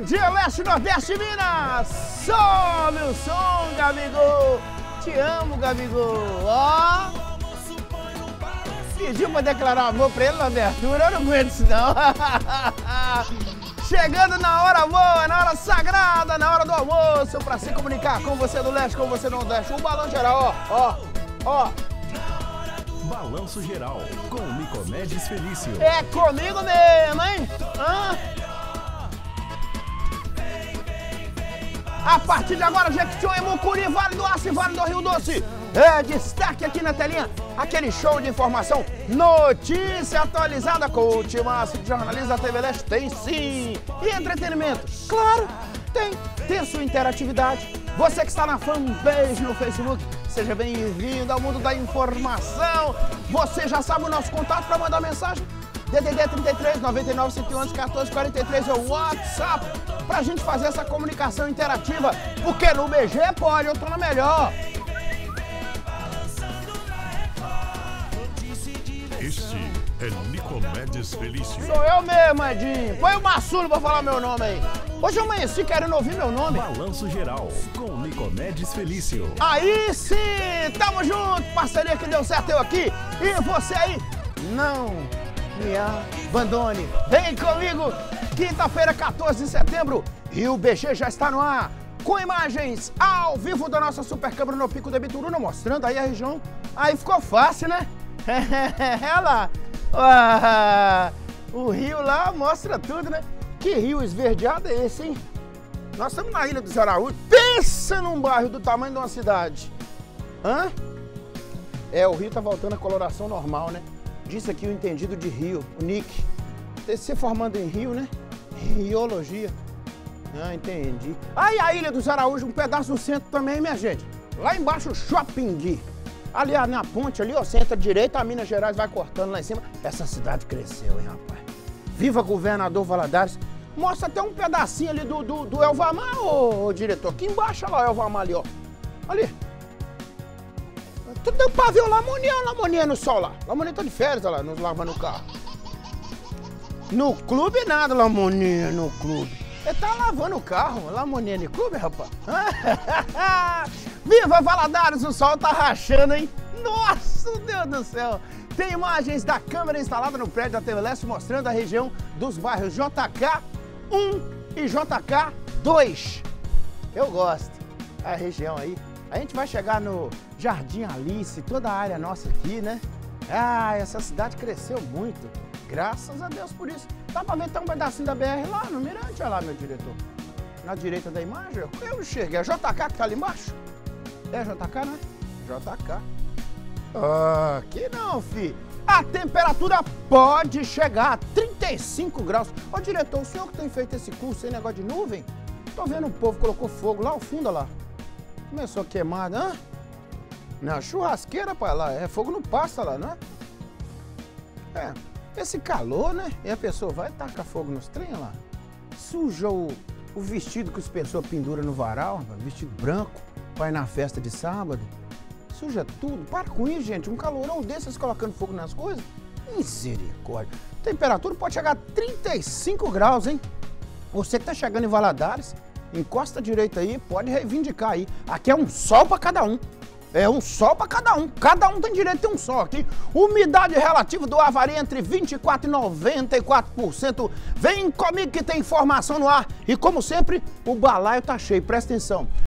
dia, Leste, Nordeste, Minas! Sobe o som, Gabigol! Te amo, Gabigol! Ó! Pediu pra declarar amor pra ele na abertura, eu não aguento isso não! Chegando na hora boa, na hora sagrada, na hora do almoço, pra se comunicar com você do Leste, com você do Nordeste. Um balão geral, ó, ó, ó. Balanço Geral, com Nicomedes Felício. É comigo mesmo, hein? Hã? A partir de agora, Jequitinhonha, Mucuri, Vale do Aço e Vale do Rio Doce. É destaque aqui na telinha, aquele show de informação, notícia atualizada com o timaço de jornalismo da TV Leste. Tem sim! E entretenimento? Claro, tem. Tem sua interatividade. Você que está na fanpage no Facebook, seja bem-vindo ao mundo da informação. Você já sabe o nosso contato para mandar mensagem? DDD 33 99 111 14 43 é o WhatsApp pra gente fazer essa comunicação interativa. Porque no BG pode, eu tô na melhor. Este é Nicomedes Felício. Sou eu mesmo, Edinho. Põe o Massulo pra falar meu nome aí. Hoje eu amanheci querendo ouvir meu nome. Balanço Geral, com Nicomedes Felício. Aí sim, tamo junto, parceria que deu certo eu aqui e você aí. Não me abandone. Vem comigo, quinta-feira, 14 de setembro, e o BG já está no ar. Com imagens ao vivo da nossa super câmera no Pico da Bituruna, mostrando aí a região. Aí ficou fácil, né? Olha lá. Ah, o rio lá mostra tudo, né? Que rio esverdeado é esse, hein? Nós estamos na Ilha dos Araújos. Pensa num bairro do tamanho de uma cidade. Hã? É, o rio tá voltando à coloração normal, né? Disse aqui o entendido de rio, o Nick. Você formando em rio, né? Riologia. Ah, entendi. Aí a Ilha dos Araújos, um pedaço do centro também, minha gente. Lá embaixo, o Shopping Gui. Ali na ponte, ali, ó, você entra direito, a Minas Gerais vai cortando lá em cima. Essa cidade cresceu, hein, rapaz? Viva governador Valadares. Mostra até um pedacinho ali do, do, do Elvamar, ô, ô, diretor. Aqui embaixo, olha lá o Elvamar ali, ó. Ali. Tudo deu pra ver o Lamoninha, o Lamoninha no sol lá. Lamoninha tá de férias, lá, nos lavando o carro. No clube nada, Lamoninha, no clube. Ele tá lavando o carro, Lamoninha no clube, rapaz. Viva Valadares, o sol tá rachando, hein? Nossa, Deus do céu! Tem imagens da câmera instalada no prédio da TV Leste mostrando a região dos bairros JK 1 e JK 2. Eu gosto. A região aí. A gente vai chegar no Jardim Alice, toda a área nossa aqui, né? Ah, essa cidade cresceu muito. Graças a Deus por isso. Dá pra ver até um pedacinho da BR lá no Mirante, olha lá, meu diretor. Na direita da imagem, eu enxerguei. É JK que tá ali embaixo? É JK, né? JK. Ah, aqui não, fi. A temperatura pode chegar a 35 graus. Ô, diretor, o senhor que tem feito esse curso sem negócio de nuvem? Tô vendo o povo colocou fogo lá ao fundo, olha lá. Começou a queimar, né? Na churrasqueira, pai, lá. É fogo não passa lá, né? É. Esse calor, né? E a pessoa vai tacar fogo nos trem lá. Suja o, o vestido que as pessoas penduram no varal, vestido branco, vai na festa de sábado. Suja tudo. Para com isso, gente. Um calorão desses colocando fogo nas coisas. Misericórdia. Temperatura pode chegar a 35 graus, hein? Você que tá chegando em Valadares, encosta direito aí, pode reivindicar aí. Aqui é um sol para cada um. É um sol para cada um. Cada um tem direito a um sol aqui. Umidade relativa do ar varia entre 24% e 94%. Vem comigo que tem informação no ar. E como sempre, o balaio tá cheio. Presta atenção.